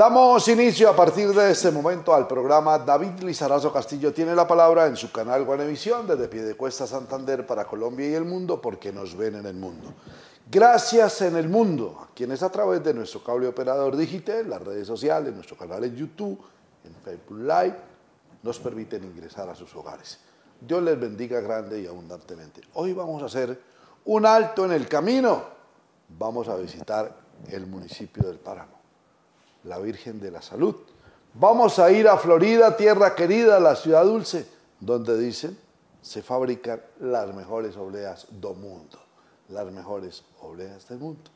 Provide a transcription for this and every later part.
Damos inicio a partir de este momento al programa David Lizarazo Castillo tiene la palabra en su canal Guanevisión desde Piedecuesta Santander para Colombia y el mundo porque nos ven en el mundo. Gracias en el mundo a quienes a través de nuestro cable operador digital, las redes sociales, nuestro canal en YouTube, en Facebook Live, nos permiten ingresar a sus hogares. Dios les bendiga grande y abundantemente. Hoy vamos a hacer un alto en el camino. Vamos a visitar el municipio del Páramo la Virgen de la Salud. Vamos a ir a Florida, tierra querida, la ciudad dulce, donde dicen se fabrican las mejores obleas del mundo, las mejores obleas del mundo.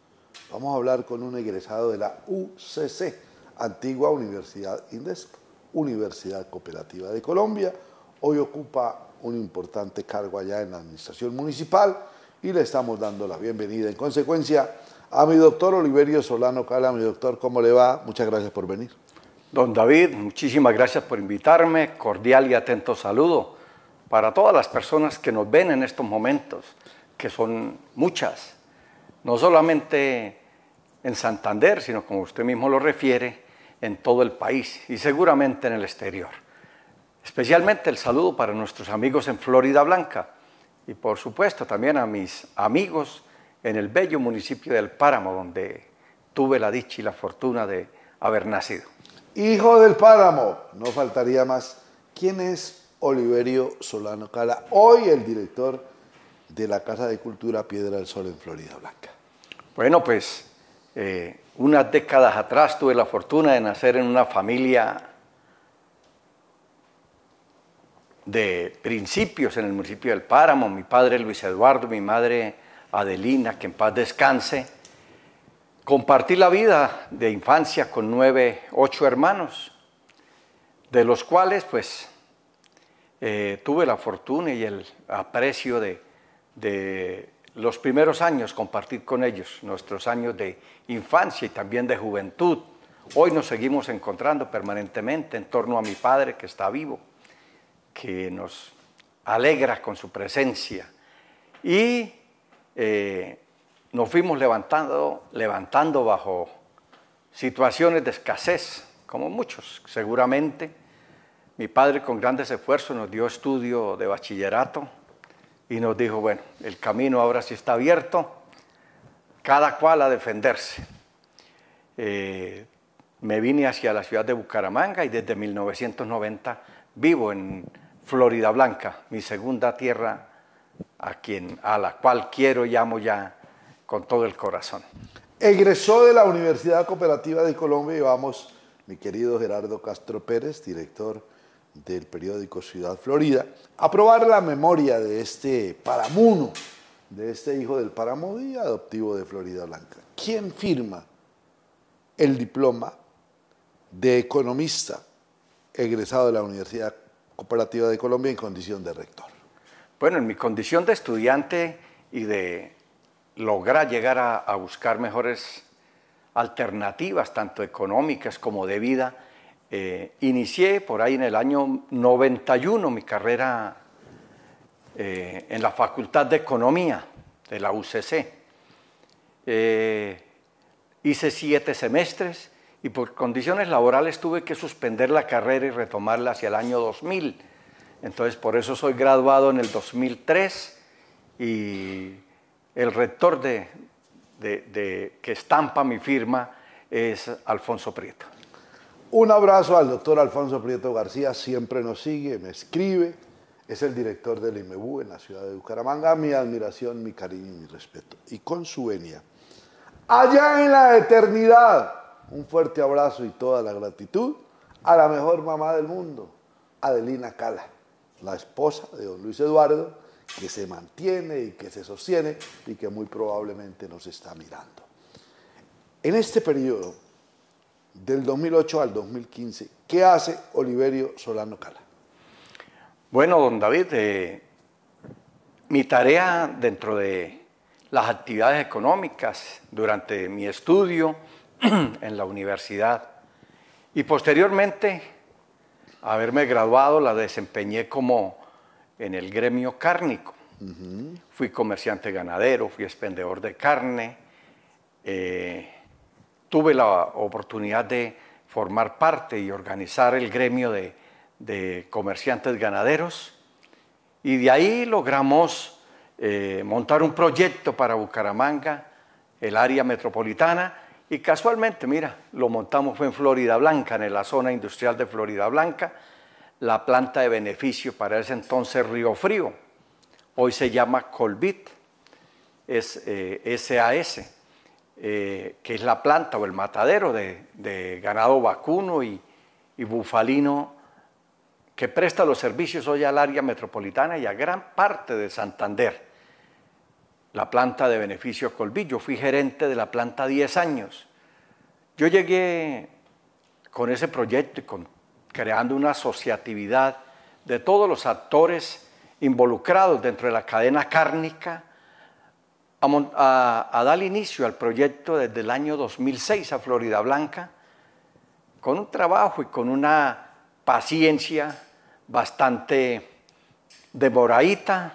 Vamos a hablar con un egresado de la UCC, antigua Universidad Indesca, Universidad Cooperativa de Colombia. Hoy ocupa un importante cargo allá en la administración municipal y le estamos dando la bienvenida. En consecuencia, a mi doctor Oliverio Solano Cala. Mi doctor, ¿cómo le va? Muchas gracias por venir. Don David, muchísimas gracias por invitarme. Cordial y atento saludo para todas las personas que nos ven en estos momentos, que son muchas, no solamente en Santander, sino como usted mismo lo refiere, en todo el país y seguramente en el exterior. Especialmente el saludo para nuestros amigos en Florida Blanca y por supuesto también a mis amigos en el bello municipio del Páramo, donde tuve la dicha y la fortuna de haber nacido. Hijo del Páramo, no faltaría más. ¿Quién es Oliverio Solano Cala? Hoy el director de la Casa de Cultura Piedra del Sol en Florida Blanca. Bueno, pues eh, unas décadas atrás tuve la fortuna de nacer en una familia de principios en el municipio del Páramo. Mi padre Luis Eduardo, mi madre Adelina, que en paz descanse. Compartí la vida de infancia con nueve, ocho hermanos, de los cuales pues eh, tuve la fortuna y el aprecio de, de los primeros años compartir con ellos, nuestros años de infancia y también de juventud. Hoy nos seguimos encontrando permanentemente en torno a mi padre que está vivo, que nos alegra con su presencia. Y eh, nos fuimos levantando, levantando bajo situaciones de escasez, como muchos seguramente. Mi padre con grandes esfuerzos nos dio estudio de bachillerato y nos dijo, bueno, el camino ahora sí está abierto, cada cual a defenderse. Eh, me vine hacia la ciudad de Bucaramanga y desde 1990 vivo en Florida Blanca, mi segunda tierra a, quien, a la cual quiero y amo ya con todo el corazón. Egresó de la Universidad Cooperativa de Colombia y vamos, mi querido Gerardo Castro Pérez, director del periódico Ciudad Florida, a probar la memoria de este paramuno, de este hijo del páramo y adoptivo de Florida Blanca. ¿Quién firma el diploma de economista egresado de la Universidad Cooperativa de Colombia en condición de rector? Bueno, en mi condición de estudiante y de lograr llegar a, buscar mejores alternativas, tanto económicas como de vida, eh, inicié por ahí en el año 91 mi carrera eh, en la Facultad de Economía de la UCC. Eh, hice siete semestres y por condiciones laborales tuve que suspender la carrera y retomarla hacia el año 2000 entonces, por eso soy graduado en el 2003 y el rector de, que estampa mi firma es Alfonso Prieto. Un abrazo al doctor Alfonso Prieto García, siempre nos sigue, me escribe, es el director del IMEBU en la ciudad de Bucaramanga. Mi admiración, mi cariño y mi respeto. Y con su venia, allá en la eternidad, un fuerte abrazo y toda la gratitud a la mejor mamá del mundo, Adelina Cala la esposa de don Luis Eduardo, que se mantiene y que se sostiene y que muy probablemente nos está mirando. En este periodo, del 2008 al 2015, ¿qué hace Oliverio Solano Cala? Bueno, don David, eh, mi tarea dentro de las actividades económicas durante mi estudio en la universidad y posteriormente haberme graduado la desempeñé como en el gremio cárnico. Fui comerciante ganadero, fui expendedor de carne, eh, tuve la oportunidad de formar parte y organizar el gremio de, de comerciantes ganaderos. Y de ahí logramos eh, montar un proyecto para Bucaramanga, el área metropolitana, y casualmente, mira, lo montamos en Florida Blanca, en la zona industrial de Florida Blanca, la planta de beneficio para ese entonces Río Frío. Hoy se llama Colbit, es SAS, eh, eh, que es la planta o el matadero de, ganado vacuno y, y, bufalino que presta los servicios hoy al área metropolitana y a gran parte de Santander. La planta de beneficio Colbit, yo fui gerente de la planta 10 años. Yo llegué con ese proyecto y con creando una asociatividad de todos los actores involucrados dentro de la cadena cárnica, a, dar inicio al proyecto desde el año 2006 a Florida Blanca, con un trabajo y con una paciencia bastante demoradita.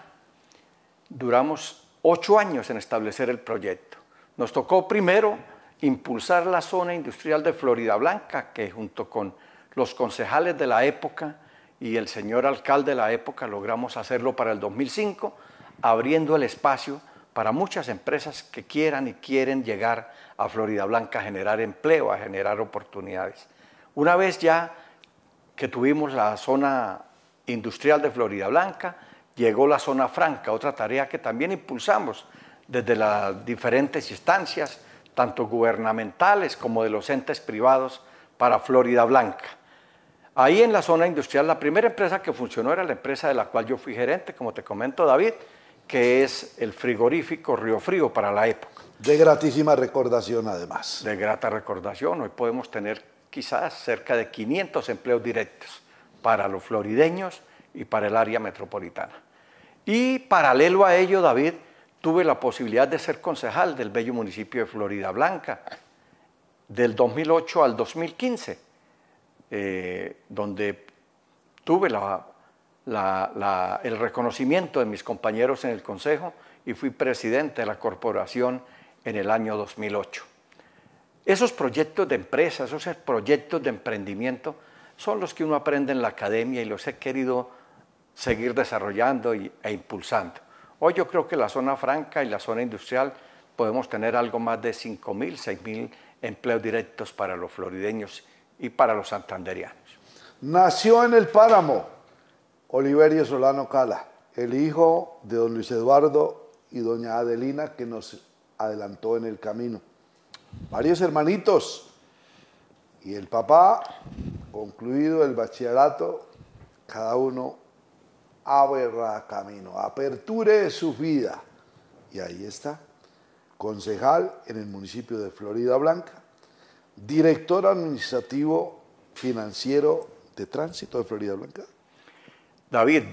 Duramos ocho años en establecer el proyecto. Nos tocó primero impulsar la zona industrial de Florida Blanca, que junto con los concejales de la época y el señor alcalde de la época logramos hacerlo para el 2005, abriendo el espacio para muchas empresas que quieran y quieren llegar a Florida Blanca a generar empleo, a generar oportunidades. Una vez ya que tuvimos la zona industrial de Florida Blanca, llegó la zona franca, otra tarea que también impulsamos desde las diferentes instancias, tanto gubernamentales como de los entes privados, para Florida Blanca. Ahí en la zona industrial, la primera empresa que funcionó era la empresa de la cual yo fui gerente, como te comento David, que es el frigorífico Río Frío para la época. De gratísima recordación además. De grata recordación. Hoy podemos tener quizás cerca de 500 empleos directos para los florideños y para el área metropolitana. Y paralelo a ello, David, tuve la posibilidad de ser concejal del bello municipio de Florida Blanca del 2008 al 2015, eh, donde tuve el reconocimiento de mis compañeros en el Consejo y fui presidente de la corporación en el año 2008. Esos proyectos de empresa, esos proyectos de emprendimiento son los que uno aprende en la academia y los he querido seguir desarrollando e impulsando. Hoy yo creo que la zona franca y la zona industrial podemos tener algo más de 5.000, 6.000 empleos directos para los florideños y para los santanderianos. Nació en el páramo, Oliverio Solano Cala, el hijo de don Luis Eduardo y doña Adelina que nos adelantó en el camino. Varios hermanitos y el papá, concluido el bachillerato, cada uno abra camino, aperture su vida. Y ahí está, concejal en el municipio de Florida Blanca, director administrativo financiero de tránsito de Florida Blanca, David,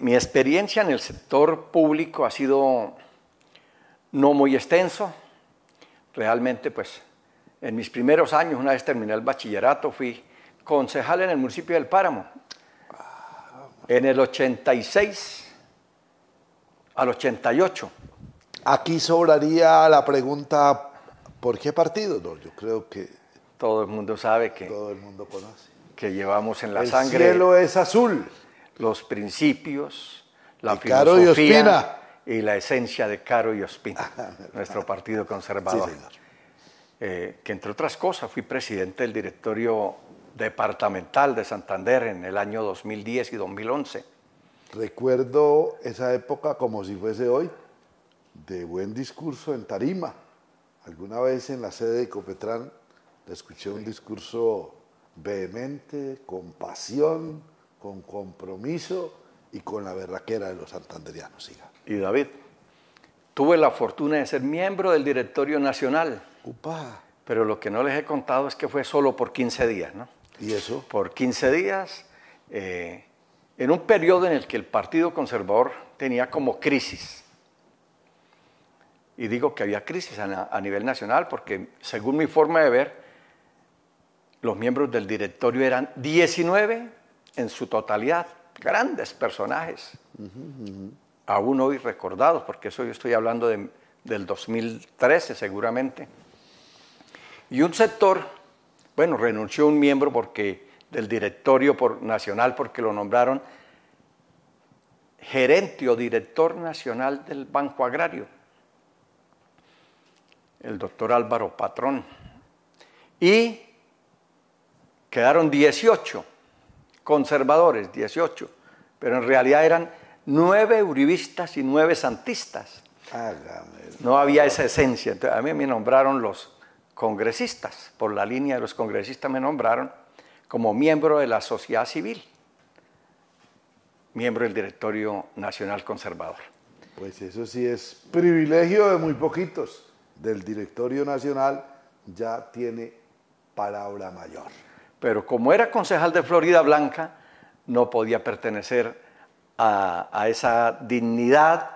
mi, experiencia en el sector público ha sido no muy extenso. Realmente, pues, en mis primeros años, una vez terminé el bachillerato, fui concejal en el municipio del Páramo. En el 86 al 88. Aquí sobraría la pregunta, ¿por qué partido? No, yo creo que... Todo el mundo sabe que... Todo el mundo conoce. Que llevamos en la el sangre... El cielo es azul los principios, la filosofía y, la esencia de Caro y Ospina, nuestro partido conservador. Eh, que entre otras cosas fui presidente del directorio departamental de Santander en el año 2010 y 2011. Recuerdo esa época como si fuese hoy, de buen discurso en Tarima. Alguna vez en la sede de Copetrán le escuché un discurso vehemente, con pasión, con compromiso y con la berraquera de los santanderianos. Y David, tuve la fortuna de ser miembro del directorio nacional. Upa. Pero lo que no les he contado es que fue solo por 15 días, ¿no? ¿Y eso? Por 15 días, eh, en un periodo en el que el Partido Conservador tenía como crisis. Y digo que había crisis a, a nivel nacional porque, según mi forma de ver, los miembros del directorio eran 19 en su totalidad, grandes personajes, aún hoy recordados, porque eso yo estoy hablando del 2013 seguramente, y un sector bueno, renunció un miembro porque, del directorio nacional porque lo nombraron gerente o director nacional del Banco Agrario, el doctor Álvaro Patrón. Y quedaron 18 conservadores, 18, pero en realidad eran nueve uribistas y nueve santistas. No había esa esencia. a mí me nombraron los congresistas, por la línea de los congresistas me nombraron como miembro de la sociedad civil, miembro del directorio nacional conservador. Pues eso sí es privilegio de muy poquitos. Del directorio nacional ya tiene palabra mayor. Pero como era concejal de Florida Blanca, no podía pertenecer a, esa dignidad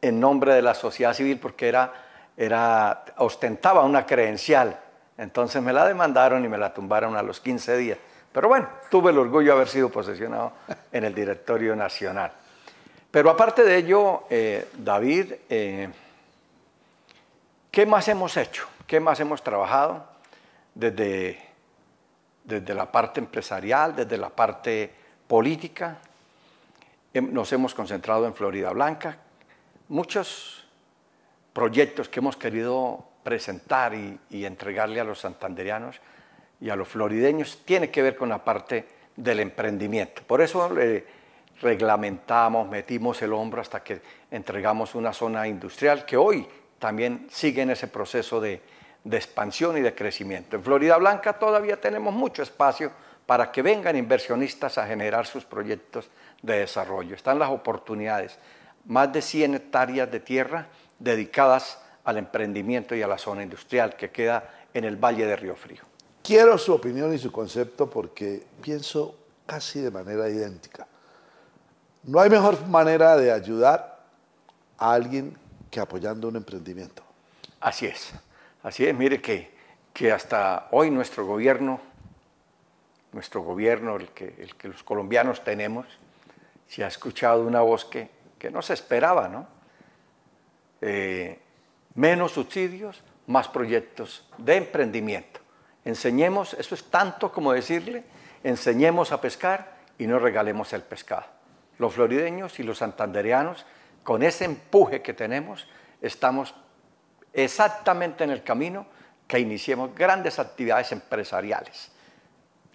en nombre de la sociedad civil porque era, era, ostentaba una credencial. Entonces me la demandaron y me la tumbaron a los 15 días. Pero bueno, tuve el orgullo de haber sido posesionado en el directorio nacional. Pero aparte de ello, eh, David, eh, ¿qué más hemos hecho? ¿Qué más hemos trabajado desde, desde la parte empresarial, desde la parte política? nos hemos concentrado en Florida Blanca. Muchos proyectos que hemos querido presentar y, entregarle a los santanderianos y a los florideños tiene que ver con la parte del emprendimiento. Por eso reglamentamos, metimos el hombro hasta que entregamos una zona industrial que hoy también sigue en ese proceso de, de expansión y de crecimiento. En Florida Blanca todavía tenemos mucho espacio para que vengan inversionistas a generar sus proyectos de desarrollo. Están las oportunidades. Más de 100 hectáreas de tierra dedicadas al emprendimiento y a la zona industrial que queda en el Valle de Río Frío. Quiero su opinión y su concepto porque pienso casi de manera idéntica. No hay mejor manera de ayudar a alguien que apoyando un emprendimiento. Así es, así es. Mire que, que hasta hoy nuestro gobierno, nuestro gobierno, el que, el que los colombianos tenemos, se ha escuchado una voz que, no se esperaba, ¿no? Eh, menos subsidios, más proyectos de emprendimiento. Enseñemos, eso es tanto como decirle, enseñemos a pescar y no regalemos el pescado. Los florideños y los santandereanos, con ese empuje que tenemos, estamos exactamente en el camino que iniciemos grandes actividades empresariales.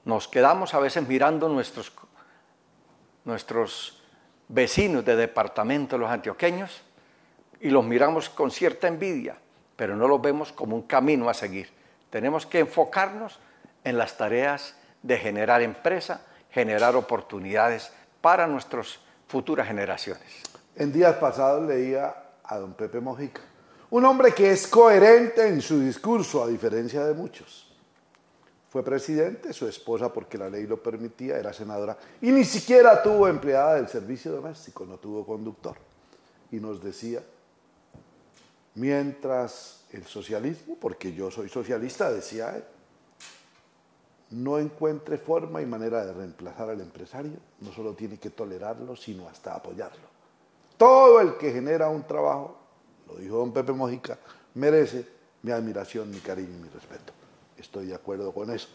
Nos quedamos a veces mirando nuestros nuestros vecinos de departamento, los antioqueños, y los miramos con cierta envidia, pero no los vemos como un camino a seguir. Tenemos que enfocarnos en las tareas de generar empresa, generar oportunidades para nuestras futuras generaciones. En días pasados leía a don Pepe Mojica, un hombre que es coherente en su discurso, a diferencia de muchos. Fue presidente, su esposa, porque la ley lo permitía, era senadora, y ni siquiera tuvo empleada del servicio doméstico, no tuvo conductor. Y nos decía, mientras el socialismo, porque yo soy socialista, decía él, no encuentre forma y manera de reemplazar al empresario, no solo tiene que tolerarlo, sino hasta apoyarlo. Todo el que genera un trabajo, lo dijo don Pepe Mojica, merece mi admiración, mi cariño y mi respeto estoy de acuerdo con eso.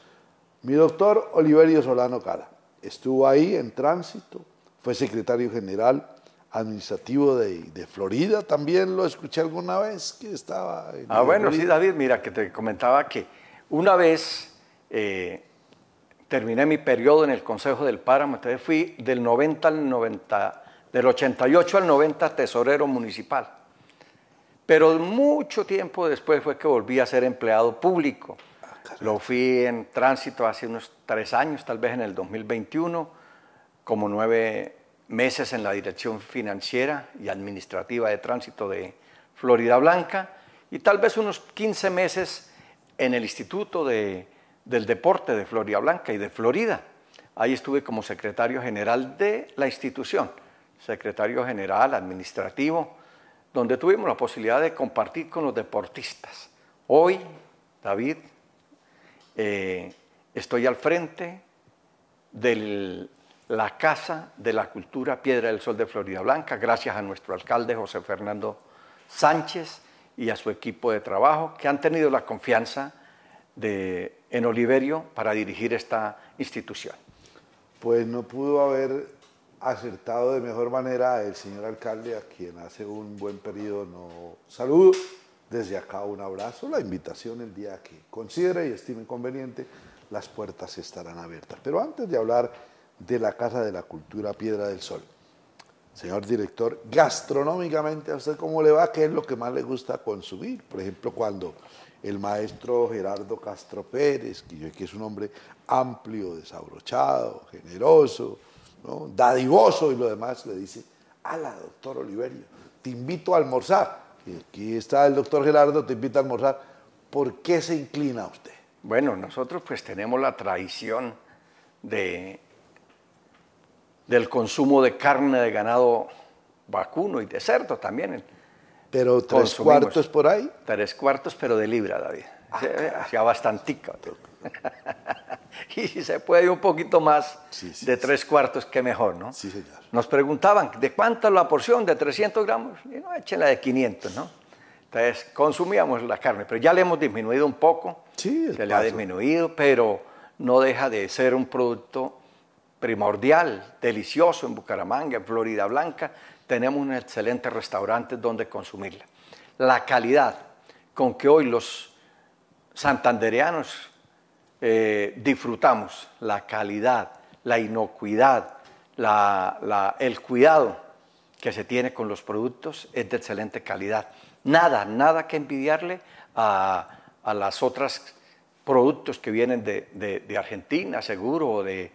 Mi doctor Oliverio Solano Cara estuvo ahí en tránsito, fue secretario general administrativo de, Florida, también lo escuché alguna vez que estaba... En ah, bueno, sí, David, mira, que te comentaba que una vez eh, terminé mi periodo en el Consejo del Páramo, entonces fui del 90 al 90, del 88 al 90 tesorero municipal. Pero mucho tiempo después fue que volví a ser empleado público. Lo fui en tránsito hace unos tres años, tal vez en el 2021, como nueve meses en la dirección financiera y administrativa de tránsito de Florida Blanca y tal vez unos 15 meses en el Instituto del Deporte de Florida Blanca y de Florida. Ahí estuve como secretario general de la institución, secretario general administrativo, donde tuvimos la posibilidad de compartir con los deportistas. Hoy, David, eh, estoy al frente de la Casa de la Cultura Piedra del Sol de Florida Blanca, gracias a nuestro alcalde José Fernando Sánchez y a su equipo de trabajo, que han tenido la confianza de, en Oliverio para dirigir esta institución. Pues no pudo haber acertado de mejor manera el señor alcalde, a quien hace un buen periodo no saludo. Desde acá un abrazo, la invitación el día que considere y estime conveniente, las puertas estarán abiertas. Pero antes de hablar de la Casa de la Cultura Piedra del Sol, señor director, gastronómicamente a usted cómo le va, qué es lo que más le gusta consumir. Por ejemplo, cuando el maestro Gerardo Castro Pérez, que es un hombre amplio, desabrochado, generoso, dadivoso y lo demás, le dice, la doctor Oliverio, te invito a almorzar. Aquí está el doctor Gerardo, te invito a almorzar. ¿Por qué se inclina usted? Bueno, nosotros pues tenemos la tradición de, del consumo de carne de ganado vacuno y de cerdo también. Pero tres cuartos por ahí. Tres cuartos, pero de libra, David. Ah, Hacía bastantica. y si se puede un poquito más de tres cuartos, qué mejor, ¿no? Sí, señor. Nos preguntaban, ¿de cuánto es la porción? ¿De 300 gramos? Y no, échenla de 500, ¿no? Entonces, consumíamos la carne, pero ya le hemos disminuido un poco. Sí, Se le ha disminuido, pero no deja de ser un producto primordial, delicioso en Bucaramanga, en Florida Blanca. Tenemos un excelente restaurante donde consumirla. La calidad con que hoy los santandereanos eh, disfrutamos, la calidad, la inocuidad, el cuidado que se tiene con los productos es de excelente calidad. Nada, nada que envidiarle a, las otras productos que vienen de, Argentina, seguro, o de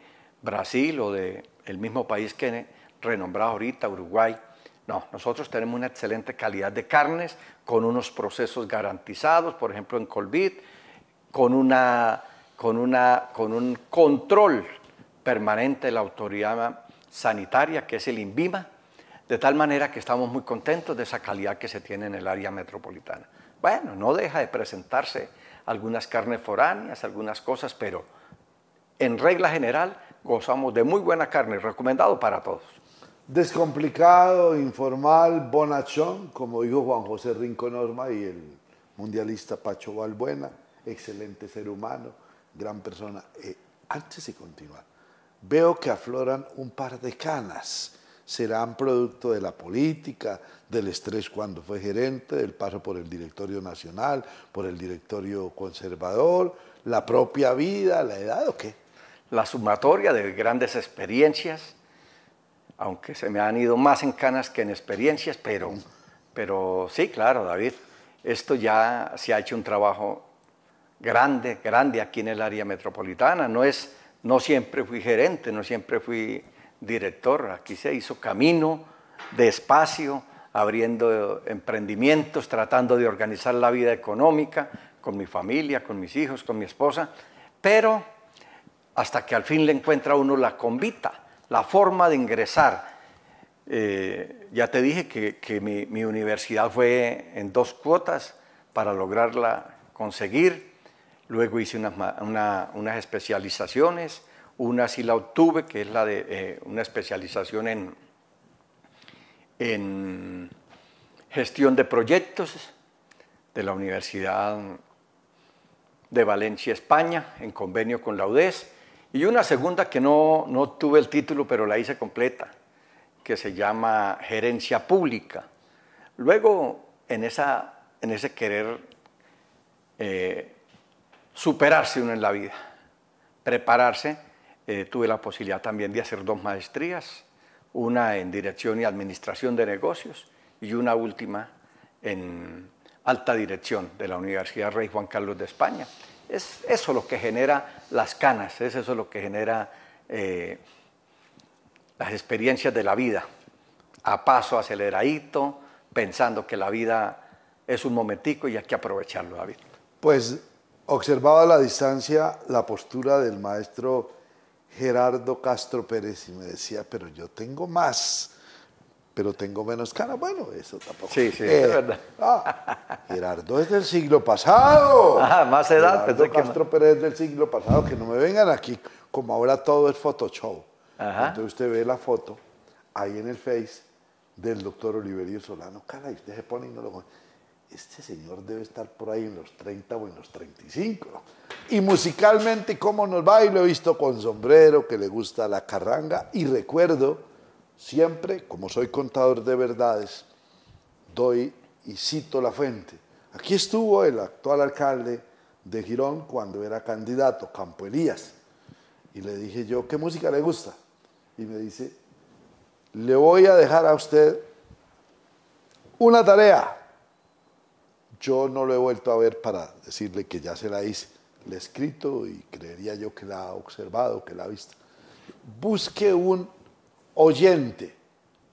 Brasil, o del el mismo país que renombrado ahorita, Uruguay. No, nosotros tenemos una excelente calidad de carnes con unos procesos garantizados, por ejemplo en Colbit, con, una, con, una, con un control permanente de la autoridad sanitaria, que es el INVIMA, de tal manera que estamos muy contentos de esa calidad que se tiene en el área metropolitana. Bueno, no deja de presentarse algunas carnes foráneas, algunas cosas, pero en regla general gozamos de muy buena carne, recomendado para todos. Descomplicado, informal, bonachón, como dijo Juan José Rincón Norma y el mundialista Pacho Balbuena, excelente ser humano, gran persona. Eh, antes de continuar, veo que afloran un par de canas serán producto de la política, del estrés cuando fue gerente, del paso por el directorio nacional, por el directorio conservador, la propia vida, la edad o qué? La sumatoria de grandes experiencias, aunque se me han ido más en canas que en experiencias, pero, pero sí, claro, David, esto ya se ha hecho un trabajo grande, grande aquí en el área metropolitana. No es, no siempre fui gerente, no siempre fui director. Aquí se hizo camino, despacio, abriendo emprendimientos, tratando de organizar la vida económica con mi familia, con mis hijos, con mi esposa, pero hasta que al fin le encuentra uno la convita, la forma de ingresar. Eh, ya te dije que, mi, universidad fue en dos cuotas para lograrla conseguir. Luego hice unas especializaciones una sí la obtuve, que es la de eh, una especialización en, en gestión de proyectos de la Universidad de Valencia, España, en convenio con la UDES, y una segunda que no, no tuve el título, pero la hice completa, que se llama Gerencia Pública. Luego, en, esa, en ese querer eh, superarse uno en la vida, prepararse, eh, tuve la posibilidad también de hacer dos maestrías, una en dirección y administración de negocios y una última en alta dirección de la Universidad Rey Juan Carlos de España. Es eso lo que genera las canas, es eso lo que genera eh, las experiencias de la vida, a paso aceleradito, pensando que la vida es un momentico y hay que aprovecharlo, David. Pues observaba a la distancia la postura del maestro Gerardo Castro Pérez y me decía, pero yo tengo más, pero tengo menos cara. Bueno, eso tampoco. Sí, sí, es verdad. Ah, Gerardo es del siglo pasado. Ah, más edad. Gerardo Castro Pérez es del siglo pasado, que no me vengan aquí, como ahora todo es Photoshop. Entonces usted ve la foto ahí en el Face del doctor Oliverio Solano. Caray, usted se pone y no lo Este señor debe estar por ahí en los 30 o en los 35. y musicalmente cómo nos va y lo he visto con sombrero, que le gusta la carranga y recuerdo siempre, como soy contador de verdades, doy y cito la fuente. Aquí estuvo el actual alcalde de Girón cuando era candidato, Campo Elías, y le dije yo, ¿qué música le gusta? Y me dice, le voy a dejar a usted una tarea. Yo no lo he vuelto a ver para decirle que ya se la hice le he escrito y creería yo que la ha observado, que la ha visto. Busque un oyente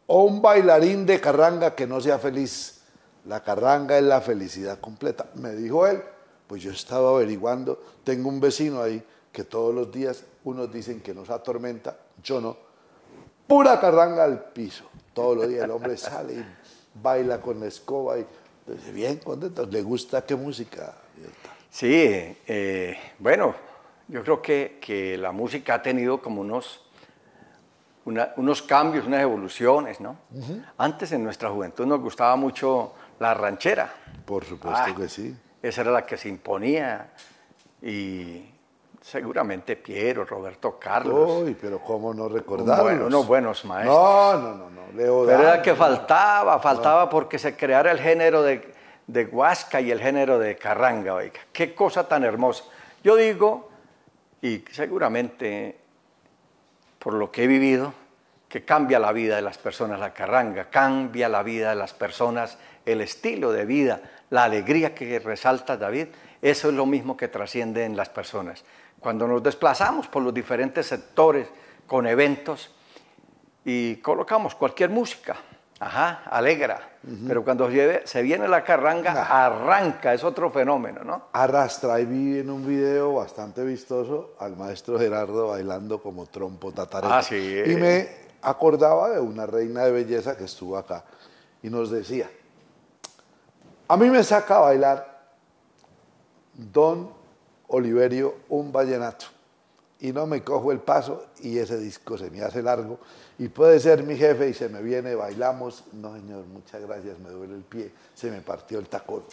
o un bailarín de carranga que no sea feliz. La carranga es la felicidad completa. Me dijo él, pues yo estaba averiguando, tengo un vecino ahí que todos los días unos dicen que nos atormenta, yo no. Pura carranga al piso. Todos los días el hombre sale y baila con la escoba y dice, bien contento, le gusta qué música. Sí, eh, bueno, yo creo que, la música ha tenido como unos, unos cambios, unas evoluciones, ¿no? Antes en nuestra juventud nos gustaba mucho la ranchera. Por supuesto ah, que sí. Esa era la que se imponía y seguramente Piero, Roberto Carlos. Uy, pero cómo no recordarlos. Bueno, unos buenos maestros. No, no, no, no. Pero era que faltaba, faltaba porque se creara el género de de Huasca y el género de Carranga, oiga, qué cosa tan hermosa. Yo digo, y seguramente por lo que he vivido, que cambia la vida de las personas la carranga, cambia la vida de las personas, el estilo de vida, la alegría que resalta David, eso es lo mismo que trasciende en las personas. Cuando nos desplazamos por los diferentes sectores con eventos y colocamos cualquier música, Ajá, alegra. Pero cuando se viene la carranga, ah. arranca, es otro fenómeno, ¿no? Arrastra y vi en un video bastante vistoso al maestro Gerardo bailando como trompo tatareta. Ah, sí. Y me acordaba de una reina de belleza que estuvo acá y nos decía, a mí me saca a bailar Don Oliverio un vallenato y no me cojo el paso y ese disco se me hace largo y puede ser mi jefe y se me viene, bailamos, no señor, muchas gracias, me duele el pie, se me partió el tacón.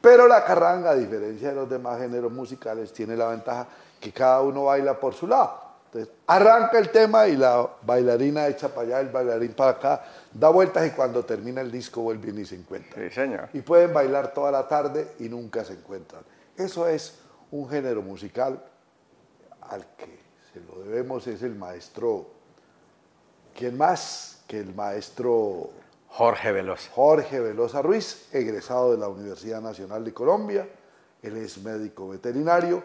Pero la carranga, a diferencia de los demás géneros musicales, tiene la ventaja que cada uno baila por su lado. Entonces, arranca el tema y la bailarina echa para allá, el bailarín para acá, da vueltas y cuando termina el disco vuelven y se encuentran. Sí, señor. Y pueden bailar toda la tarde y nunca se encuentran. Eso es un género musical al que se lo debemos es el maestro, ¿quién más que el maestro Jorge Velosa? Jorge Velosa Ruiz, egresado de la Universidad Nacional de Colombia, él es médico veterinario,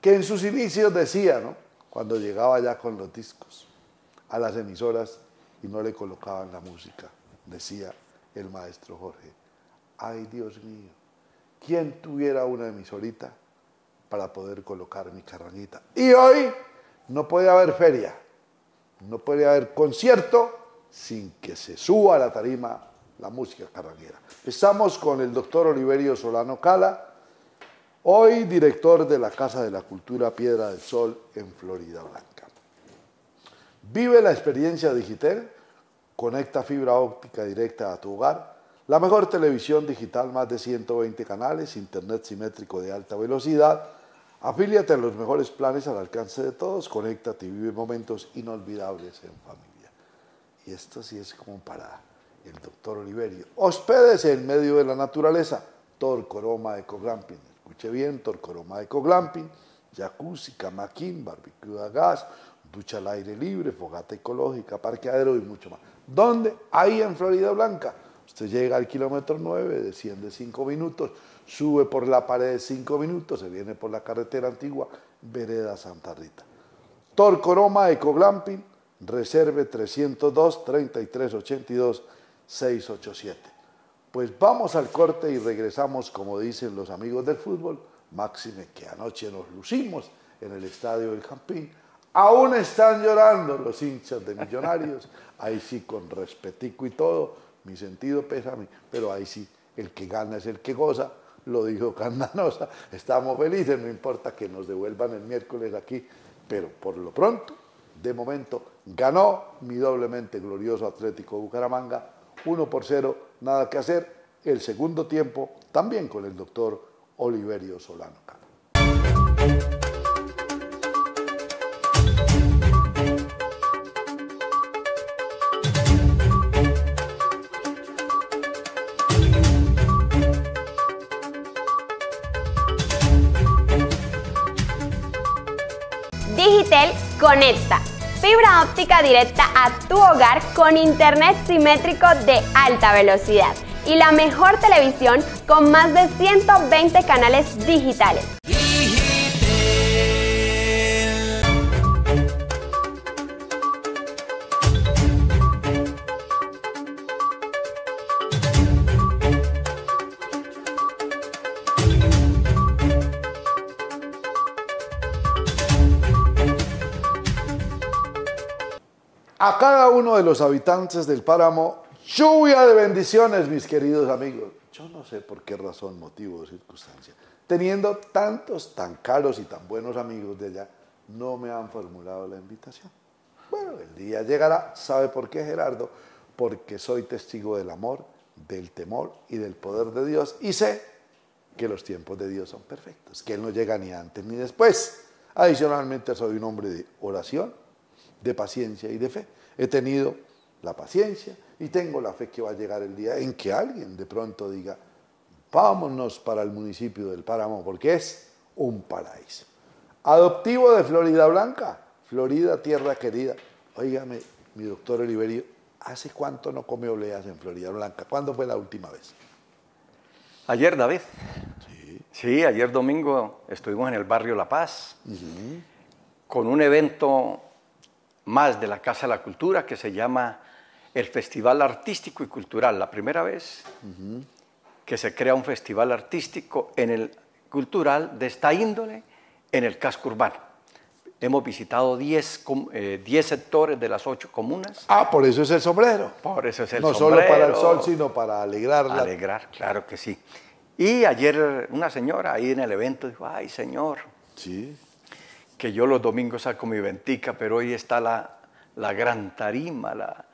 que en sus inicios decía, ¿no? cuando llegaba ya con los discos a las emisoras y no le colocaban la música, decía el maestro Jorge, ay Dios mío, ¿quién tuviera una emisorita para poder colocar mi carranita. Y hoy no puede haber feria, no puede haber concierto sin que se suba a la tarima la música carranguera. Estamos con el doctor Oliverio Solano Cala, hoy director de la Casa de la Cultura Piedra del Sol en Florida Blanca. Vive la experiencia digital, conecta fibra óptica directa a tu hogar, la mejor televisión digital, más de 120 canales, internet simétrico de alta velocidad, Afíliate a los mejores planes al alcance de todos, conéctate y vive momentos inolvidables en familia. Y esto sí es como para el doctor Oliverio. Hospédese en medio de la naturaleza. Torcoroma Ecoglamping. Escuche bien, Torcoroma Ecoglamping. Jacuzzi, camaquín, barbecue a gas, ducha al aire libre, fogata ecológica, parqueadero y mucho más. ¿Dónde? Ahí en Florida Blanca. Usted llega al kilómetro 9, desciende 5 minutos, sube por la pared 5 minutos, se viene por la carretera antigua, Vereda Santa Rita. Torcoroma Ecoglamping, reserve 302 3382 687. Pues vamos al corte y regresamos, como dicen los amigos del fútbol, máxime que anoche nos lucimos en el estadio del Campín. Aún están llorando los hinchas de Millonarios, ahí sí con respetico y todo, mi sentido pésame, pero ahí sí, el que gana es el que goza, lo dijo Candanosa, estamos felices, no importa que nos devuelvan el miércoles aquí, pero por lo pronto, de momento, ganó mi doblemente glorioso Atlético Bucaramanga, 1 por 0, nada que hacer, el segundo tiempo también con el doctor Oliverio Solano. Conecta. Fibra óptica directa a tu hogar con internet simétrico de alta velocidad y la mejor televisión con más de 120 canales digitales. Cada uno de los habitantes del páramo, lluvia de bendiciones, mis queridos amigos. Yo no sé por qué razón, motivo o circunstancia. Teniendo tantos, tan caros y tan buenos amigos de allá, no me han formulado la invitación. Bueno, el día llegará. ¿Sabe por qué, Gerardo? Porque soy testigo del amor, del temor y del poder de Dios y sé que los tiempos de Dios son perfectos, que Él no llega ni antes ni después. Adicionalmente soy un hombre de oración, de paciencia y de fe. He tenido la paciencia y tengo la fe que va a llegar el día en que alguien de pronto diga, vámonos para el municipio del Páramo, porque es un paraíso. Adoptivo de Florida Blanca, Florida, tierra querida. Óigame, mi doctor Oliverio, ¿hace cuánto no come oleas en Florida Blanca? ¿Cuándo fue la última vez? Ayer, David. Sí. Sí, ayer domingo estuvimos en el barrio La Paz con un evento más de la Casa de la Cultura que se llama el Festival Artístico y Cultural. La primera vez que se crea un festival artístico en el cultural de esta índole en el casco urbano. Hemos visitado 10 eh, sectores de las 8 comunas. Ah, por eso es el sombrero. Por eso es el no sombrero. No solo para el sol, sino para alegrar. Alegrar, claro que sí. Y ayer una señora ahí en el evento dijo, ay señor, sí que yo los domingos saco mi ventica, pero hoy está la, la gran tarima, la,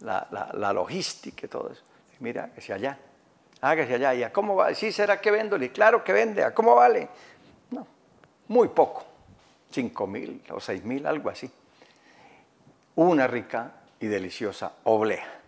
la, la, logística y todo eso. Mira, sea allá, hágase allá. ¿Y a cómo va? Sí, ¿será que vendo? Y claro que vende. ¿A cómo vale? No, muy poco. Cinco mil o seis mil, algo así. Una rica y deliciosa oblea.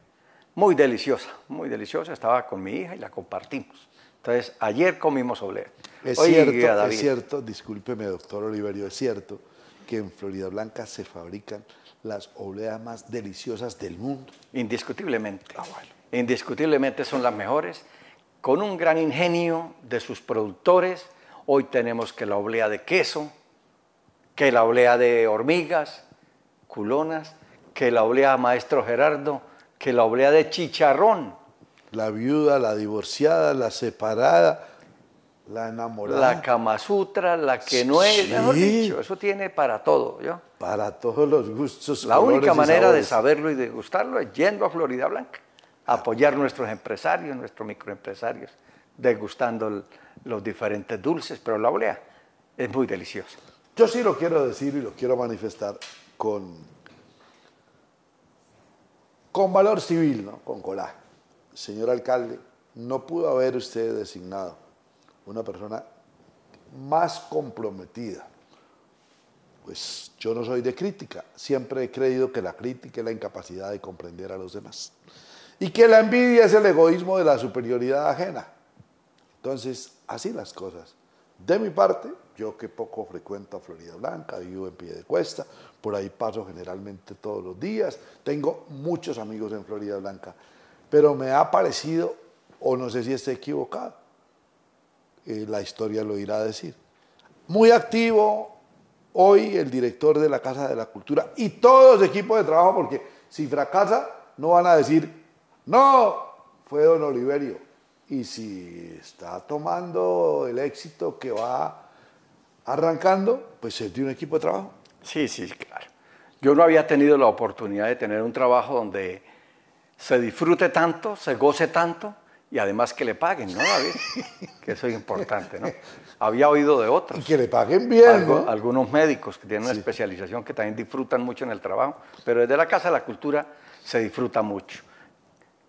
Muy deliciosa, muy deliciosa. Estaba con mi hija y la compartimos. Entonces, ayer comimos oblea. Es cierto, es cierto, discúlpeme, doctor Oliverio, es cierto que en Florida Blanca se fabrican las obleas más deliciosas del mundo. Indiscutiblemente. Ah, Indiscutiblemente son las mejores, con un gran ingenio de sus productores. Hoy tenemos que la oblea de queso, que la oblea de hormigas, culonas, que la oblea maestro Gerardo, que la oblea de chicharrón. La viuda, la divorciada, la separada, la enamorada. La Kama Sutra, la que no es, mejor dicho, eso tiene para todo, ¿yo? Para todos los gustos. La única manera de saberlo y de gustarlo es yendo a Florida Blanca, apoyar a nuestros empresarios, nuestros microempresarios, degustando los diferentes dulces, pero la olea es muy deliciosa. Yo sí lo quiero decir y lo quiero manifestar con, con valor civil, ¿no? con coraje. Señor alcalde, no pudo haber usted designado una persona más comprometida. Pues yo no soy de crítica, siempre he creído que la crítica es la incapacidad de comprender a los demás. Y que la envidia es el egoísmo de la superioridad ajena. Entonces, así las cosas. De mi parte, yo que poco frecuento a Florida Blanca, vivo en pie de cuesta, por ahí paso generalmente todos los días, tengo muchos amigos en Florida Blanca, pero me ha parecido, o no sé si estoy equivocado, eh, la historia lo irá a decir. Muy activo hoy el director de la Casa de la Cultura y todos los equipos de trabajo, porque si fracasa no van a decir, no, fue don Oliverio. Y si está tomando el éxito que va arrancando, pues es de un equipo de trabajo. Sí, sí, claro. Yo no había tenido la oportunidad de tener un trabajo donde se disfrute tanto, se goce tanto y además que le paguen, ¿no, David? que eso es importante, ¿no? Había oído de otros. Y que le paguen bien, ¿no? Algunos médicos que tienen una especialización que también disfrutan mucho en el trabajo, pero desde la Casa de la Cultura se disfruta mucho.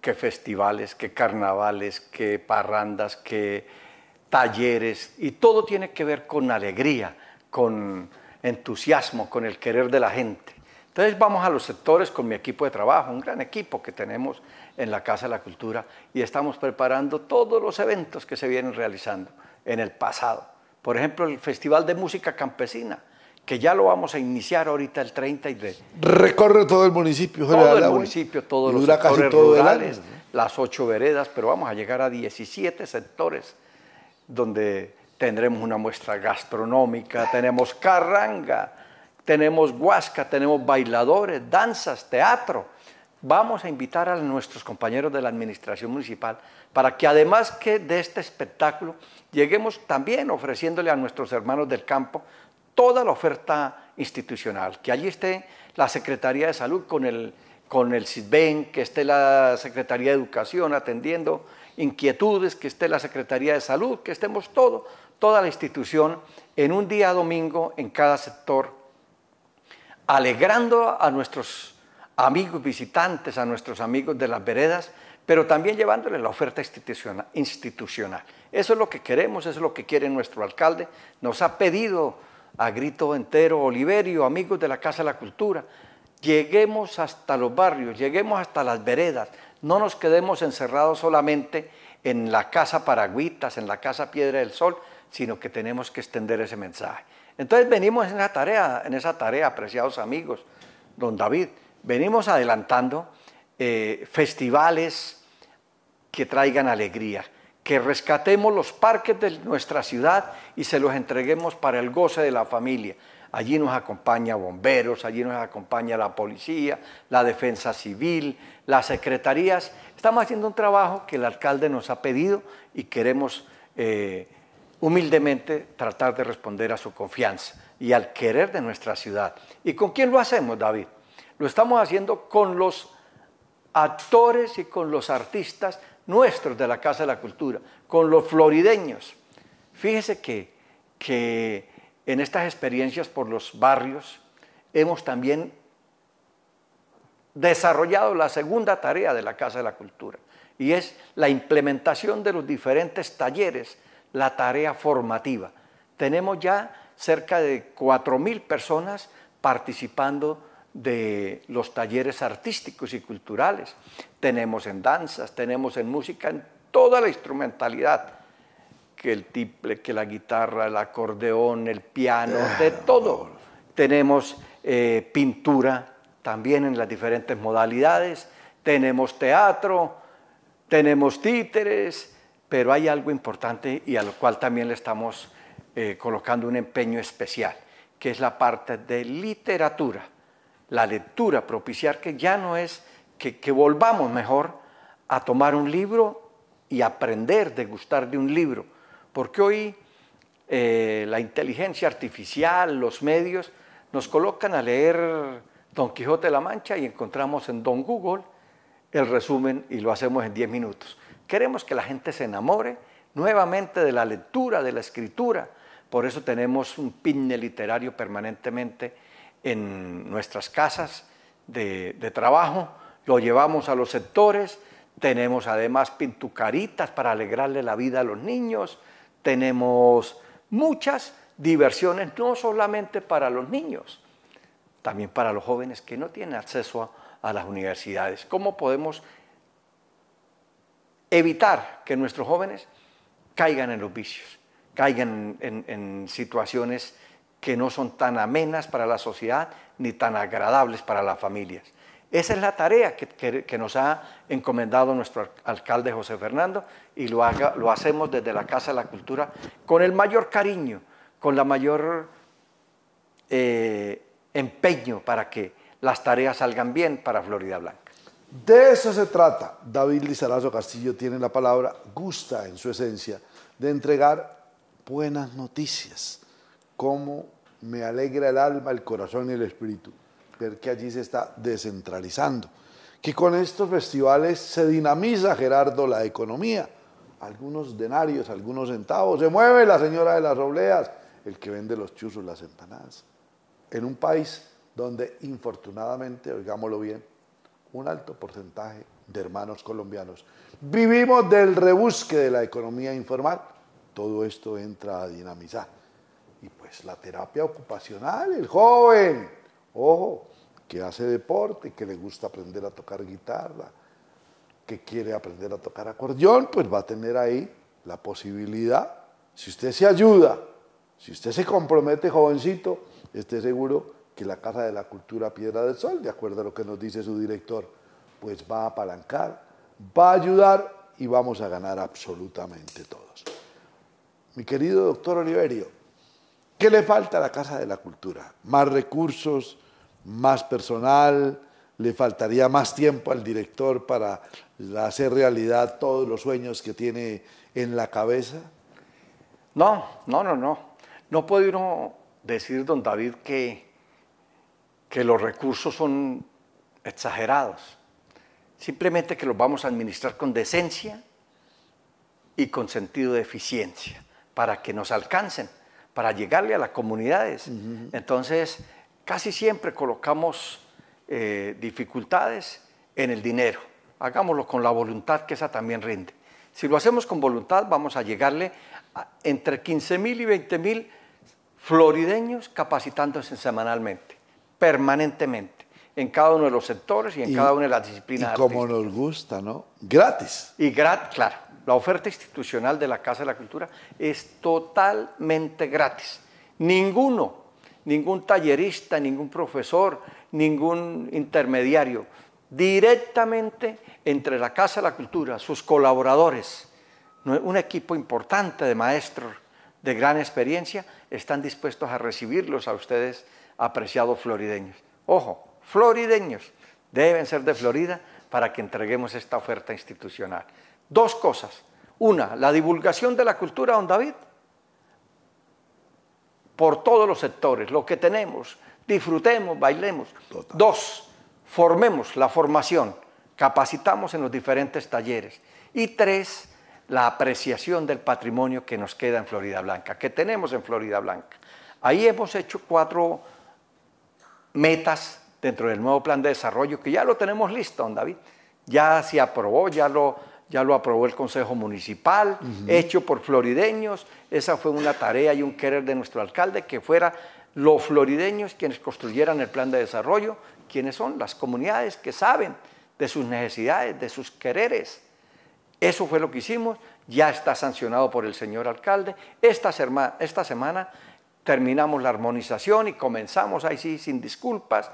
Que festivales, que carnavales, que parrandas, que talleres, y todo tiene que ver con alegría, con entusiasmo, con el querer de la gente. Entonces vamos a los sectores con mi equipo de trabajo, un gran equipo que tenemos en la Casa de la Cultura y estamos preparando todos los eventos que se vienen realizando en el pasado. Por ejemplo, el Festival de Música Campesina, que ya lo vamos a iniciar ahorita el 30 y de... Recorre todo el municipio. Todo el municipio, todos los sectores rurales, las ocho veredas, pero vamos a llegar a 17 sectores donde tendremos una muestra gastronómica, tenemos carranga, tenemos huasca, tenemos bailadores, danzas, teatro. Vamos a invitar a nuestros compañeros de la administración municipal para que además que de este espectáculo lleguemos también ofreciéndole a nuestros hermanos del campo toda la oferta institucional, que allí esté la Secretaría de Salud con el, con el CISBEN, que esté la Secretaría de Educación atendiendo inquietudes, que esté la Secretaría de Salud, que estemos todo, toda la institución en un día domingo en cada sector, alegrando a nuestros amigos visitantes, a nuestros amigos de las veredas, pero también llevándole la oferta institucional, institucional. Eso es lo que queremos, eso es lo que quiere nuestro alcalde. Nos ha pedido a grito entero, Oliverio, amigos de la Casa de la Cultura, lleguemos hasta los barrios, lleguemos hasta las veredas, no nos quedemos encerrados solamente en la Casa Paragüitas, en la Casa Piedra del Sol, sino que tenemos que extender ese mensaje. Entonces venimos en esa tarea, en esa tarea, apreciados amigos, don David, venimos adelantando eh, festivales que traigan alegría, que rescatemos los parques de nuestra ciudad y se los entreguemos para el goce de la familia. Allí nos acompaña bomberos, allí nos acompaña la policía, la defensa civil, las secretarías. Estamos haciendo un trabajo que el alcalde nos ha pedido y queremos eh, humildemente tratar de responder a su confianza y al querer de nuestra ciudad. ¿Y con quién lo hacemos, David? Lo estamos haciendo con los actores y con los artistas nuestros de la Casa de la Cultura, con los florideños. Fíjese que, que en estas experiencias por los barrios hemos también desarrollado la segunda tarea de la Casa de la Cultura y es la implementación de los diferentes talleres, la tarea formativa. Tenemos ya cerca de 4.000 personas participando de los talleres artísticos y culturales. Tenemos en danzas, tenemos en música, en toda la instrumentalidad, que el tiple, que la guitarra, el acordeón, el piano, de todo. Tenemos eh, pintura también en las diferentes modalidades, tenemos teatro, tenemos títeres, pero hay algo importante y a lo cual también le estamos eh, colocando un empeño especial, que es la parte de literatura la lectura, propiciar que ya no es que, volvamos mejor a tomar un libro y aprender, degustar de un libro, porque hoy eh, la inteligencia artificial, los medios, nos colocan a leer Don Quijote de la Mancha y encontramos en Don Google el resumen y lo hacemos en 10 minutos. Queremos que la gente se enamore nuevamente de la lectura, de la escritura. Por eso tenemos un pinne literario permanentemente en nuestras casas de, trabajo, lo llevamos a los sectores, tenemos además pintucaritas para alegrarle la vida a los niños, tenemos muchas diversiones, no solamente para los niños, también para los jóvenes que no tienen acceso a, las universidades. ¿Cómo podemos evitar que nuestros jóvenes caigan en los vicios, caigan en, situaciones que no son tan amenas para la sociedad ni tan agradables para las familias. Esa es la tarea que, nos ha encomendado nuestro alcalde José Fernando y lo hacemos desde la Casa de la Cultura con el mayor cariño, con la mayor eh, empeño para que las tareas salgan bien para Florida Blanca. De eso se trata. David Lizarazo Castillo tiene la palabra, gusta en su esencia de entregar buenas noticias cómo me alegra el alma, el corazón y el espíritu ver que allí se está descentralizando, que con estos festivales se dinamiza, Gerardo, la economía. Algunos denarios, algunos centavos, se mueve la señora de las obleas, el que vende los chuzos, las empanadas. En un país donde, infortunadamente, oigámoslo bien, un alto porcentaje de hermanos colombianos. Vivimos del rebusque de la economía informal, todo esto entra a dinamizar. Y pues la terapia ocupacional, el joven, ojo, que hace deporte, que le gusta aprender a tocar guitarra, que quiere aprender a tocar acordeón, pues va a tener ahí la posibilidad, si usted se ayuda, si usted se compromete, jovencito, esté seguro que la Casa de la Cultura Piedra del Sol, de acuerdo a lo que nos dice su director, pues va a apalancar, va a ayudar y vamos a ganar absolutamente todos. Mi querido doctor Oliverio, ¿qué le falta a la Casa de la Cultura? ¿Más recursos? ¿Más personal? ¿Le faltaría más tiempo al director para hacer realidad todos los sueños que tiene en la cabeza? No, no, no, no. No puede uno decir, don David, que, que los recursos son exagerados. Simplemente que los vamos a administrar con decencia y con sentido de eficiencia, para que nos alcancen, para llegarle a las comunidades. Entonces, casi siempre colocamos eh, dificultades en el dinero. Hagámoslo con la voluntad, que esa también rinde. Si lo hacemos con voluntad, vamos a llegarle a entre 15 mil y 20 mil florideños capacitándose semanalmente, permanentemente, en cada uno de los sectores y en cada una de las disciplinas. Y como nos gusta, ¿no? Gratis. Y gratis, claro. La oferta institucional de la Casa de la Cultura es totalmente gratis. Ninguno, ningún tallerista, ningún profesor, ningún intermediario, directamente entre la Casa de la Cultura, sus colaboradores, un equipo importante de maestros de gran experiencia, están dispuestos a recibirlos a ustedes, apreciados florideños. Ojo, florideños, deben ser de Florida para que entreguemos esta oferta institucional. Dos cosas. Una, la divulgación de la cultura, don David, por todos los sectores, lo que tenemos, disfrutemos, bailemos. Dos, formemos la formación, capacitamos en los diferentes talleres. Y tres, la apreciación del patrimonio que nos queda en Florida Blanca, que tenemos en Florida Blanca. Ahí hemos hecho cuatro metas dentro del nuevo plan de desarrollo, que ya lo tenemos listo, don David. Ya se aprobó, ya lo, ya lo aprobó el Consejo Municipal, hecho por florideños. Esa fue una tarea y un querer de nuestro alcalde, que fuera los florideños quienes construyeran el plan de desarrollo, quienes son las comunidades que saben de sus necesidades, de sus quereres. Eso fue lo que hicimos, ya está sancionado por el señor alcalde. Esta, esta semana terminamos la armonización y comenzamos ahí sí, sin disculpas,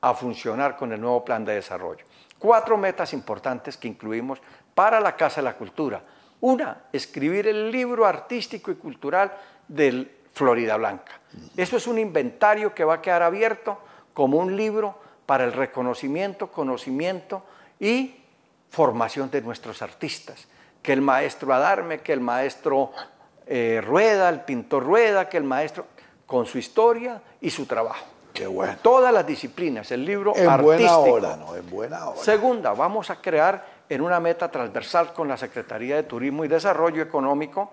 a funcionar con el nuevo plan de desarrollo. Cuatro metas importantes que incluimos para la Casa de la Cultura. Una, escribir el libro artístico y cultural del Florida Blanca. Eso es un inventario que va a quedar abierto como un libro para el reconocimiento, conocimiento y formación de nuestros artistas. Que el maestro Adarme, que el maestro eh, Rueda, el pintor Rueda, que el maestro, con su historia y su trabajo. Qué bueno. Todas las disciplinas, el libro en artístico. buena hora, ¿no? En buena hora. Segunda, vamos a crear en una meta transversal con la Secretaría de Turismo y Desarrollo Económico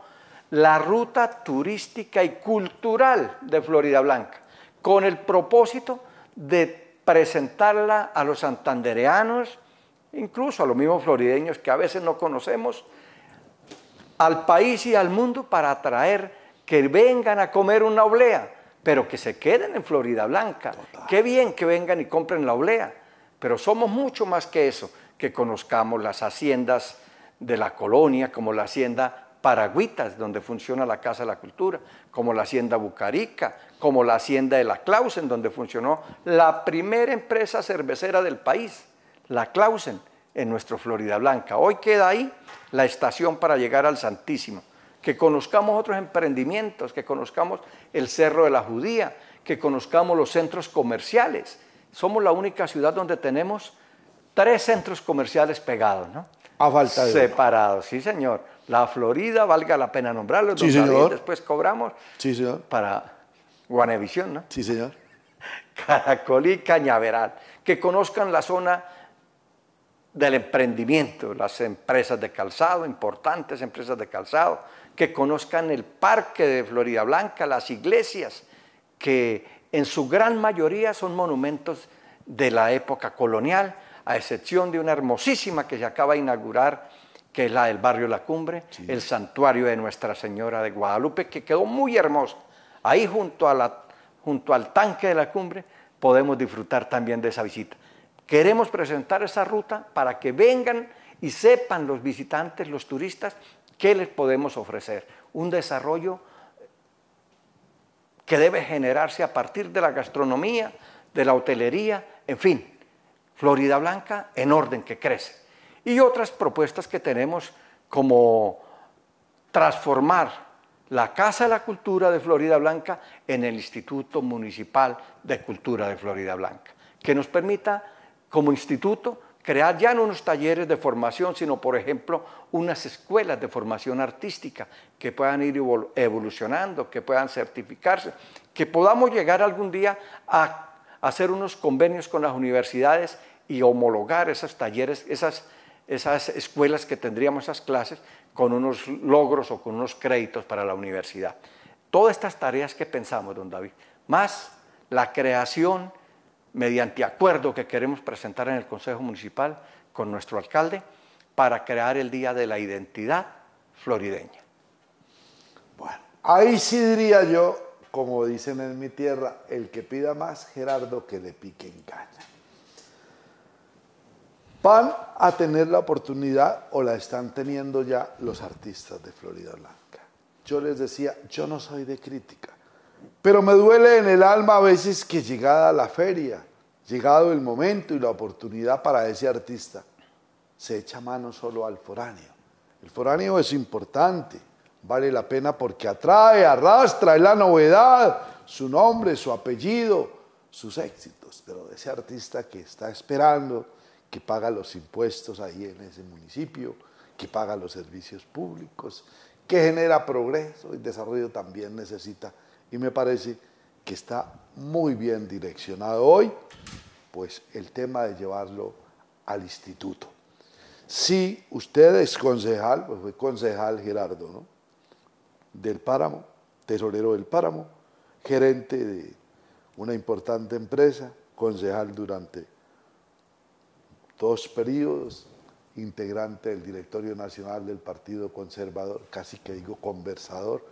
la ruta turística y cultural de Florida Blanca, con el propósito de presentarla a los santandereanos, incluso a los mismos florideños que a veces no conocemos, al país y al mundo para atraer que vengan a comer una oblea, pero que se queden en Florida Blanca. Qué bien que vengan y compren la oblea, pero somos mucho más que eso, que conozcamos las haciendas de la colonia, como la hacienda Paragüitas, donde funciona la Casa de la Cultura, como la Hacienda Bucarica, como la Hacienda de la Clausen, donde funcionó la primera empresa cervecera del país, la Clausen, en nuestro Florida Blanca. Hoy queda ahí la estación para llegar al Santísimo. Que conozcamos otros emprendimientos, que conozcamos el Cerro de la Judía, que conozcamos los centros comerciales. Somos la única ciudad donde tenemos tres centros comerciales pegados, ¿no? A falta de Separados, sí, señor la Florida, valga la pena nombrarlo, sí, señor. después cobramos sí, señor. para Guanevisión, ¿no? Sí, señor. Caracolí y Cañaveral, que conozcan la zona del emprendimiento, las empresas de calzado, importantes empresas de calzado, que conozcan el parque de Florida Blanca, las iglesias, que en su gran mayoría son monumentos de la época colonial, a excepción de una hermosísima que se acaba de inaugurar que es la del barrio La Cumbre, el santuario de Nuestra Señora de Guadalupe, que quedó muy hermoso. Ahí junto, a la, junto al tanque de la cumbre podemos disfrutar también de esa visita. Queremos presentar esa ruta para que vengan y sepan los visitantes, los turistas, qué les podemos ofrecer. Un desarrollo que debe generarse a partir de la gastronomía, de la hotelería, en fin, Florida Blanca en orden que crece. Y otras propuestas que tenemos como transformar la Casa de la Cultura de Florida Blanca en el Instituto Municipal de Cultura de Florida Blanca, que nos permita como instituto crear ya no unos talleres de formación, sino por ejemplo unas escuelas de formación artística que puedan ir evolucionando, que puedan certificarse, que podamos llegar algún día a hacer unos convenios con las universidades y homologar esos talleres, esas, esas escuelas que tendríamos, esas clases, con unos logros o con unos créditos para la universidad. Todas estas tareas que pensamos, don David, más la creación mediante acuerdo que queremos presentar en el Consejo Municipal con nuestro alcalde para crear el Día de la Identidad Florideña. Bueno, ahí sí diría yo como dicen en mi tierra, el que pida más, Gerardo, que le pique en caña. Van a tener la oportunidad o la están teniendo ya los artistas de Florida Blanca. Yo les decía, yo no soy de crítica, pero me duele en el alma a veces que llegada la feria, llegado el momento y la oportunidad para ese artista, se echa mano solo al foráneo. El foráneo es importante, vale la pena porque atrae, arrastra, es la novedad, su nombre, su apellido, sus éxitos, pero ese artista que está esperando, que paga los impuestos ahí en ese municipio, que paga los servicios públicos, que genera progreso y desarrollo también necesita. Y me parece que está muy bien direccionado hoy, pues el tema de llevarlo al instituto. Si usted es concejal, pues fue concejal Gerardo, ¿no? del páramo, tesorero del páramo, gerente de una importante empresa, concejal durante dos periodos, integrante del directorio nacional del Partido Conservador, casi que digo conversador,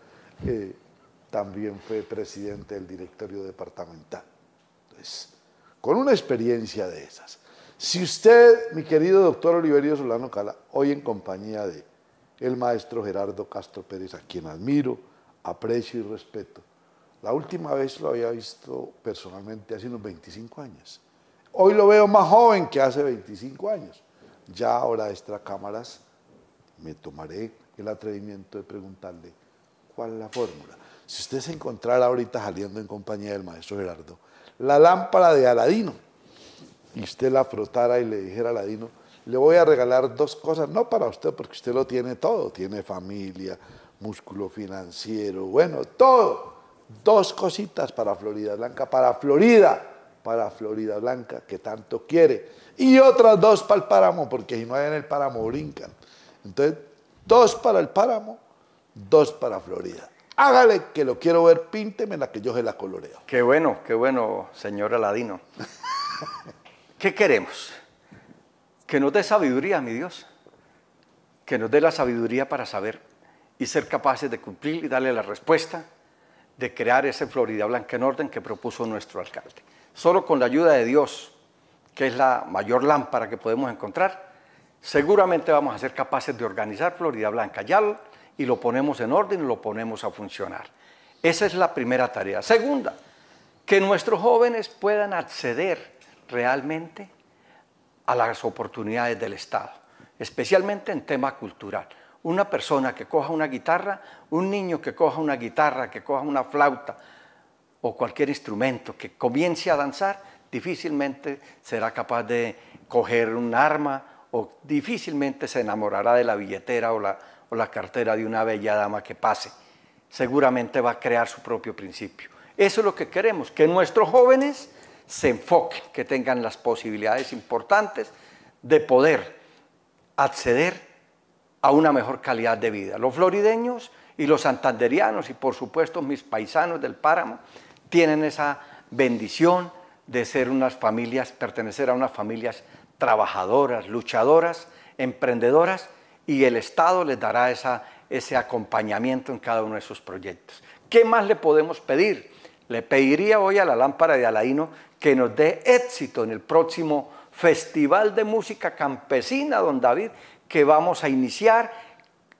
también fue presidente del directorio departamental. Entonces, con una experiencia de esas. Si usted, mi querido doctor Oliverio Solano Cala, hoy en compañía de el maestro Gerardo Castro Pérez, a quien admiro, aprecio y respeto. La última vez lo había visto personalmente hace unos 25 años. Hoy lo veo más joven que hace 25 años. Ya ahora extra cámaras me tomaré el atrevimiento de preguntarle cuál es la fórmula. Si usted se encontrara ahorita saliendo en compañía del maestro Gerardo, la lámpara de Aladino, y usted la frotara y le dijera a Aladino, le voy a regalar dos cosas, no para usted, porque usted lo tiene todo, tiene familia, músculo financiero, bueno, todo. Dos cositas para Florida Blanca, para Florida, para Florida Blanca, que tanto quiere. Y otras dos para el páramo, porque si no hay en el páramo brincan. Entonces, dos para el páramo, dos para Florida. Hágale que lo quiero ver, pínteme la que yo se la coloreo. Qué bueno, qué bueno, señor Aladino. ¿Qué queremos? que nos dé sabiduría, mi Dios, que nos dé la sabiduría para saber y ser capaces de cumplir y darle la respuesta de crear ese Florida Blanca en orden que propuso nuestro alcalde. Solo con la ayuda de Dios, que es la mayor lámpara que podemos encontrar, seguramente vamos a ser capaces de organizar Florida Blanca ya y lo ponemos en orden y lo ponemos a funcionar. Esa es la primera tarea. Segunda, que nuestros jóvenes puedan acceder realmente a las oportunidades del Estado, especialmente en tema cultural. Una persona que coja una guitarra, un niño que coja una guitarra, que coja una flauta o cualquier instrumento, que comience a danzar, difícilmente será capaz de coger un arma o difícilmente se enamorará de la billetera o la, o la cartera de una bella dama que pase. Seguramente va a crear su propio principio. Eso es lo que queremos, que nuestros jóvenes se enfoquen, que tengan las posibilidades importantes de poder acceder a una mejor calidad de vida. Los florideños y los santanderianos y por supuesto mis paisanos del páramo tienen esa bendición de ser unas familias, pertenecer a unas familias trabajadoras, luchadoras, emprendedoras y el Estado les dará esa, ese acompañamiento en cada uno de sus proyectos. ¿Qué más le podemos pedir? Le pediría hoy a la lámpara de Alaino que nos dé éxito en el próximo Festival de Música Campesina, don David, que vamos a iniciar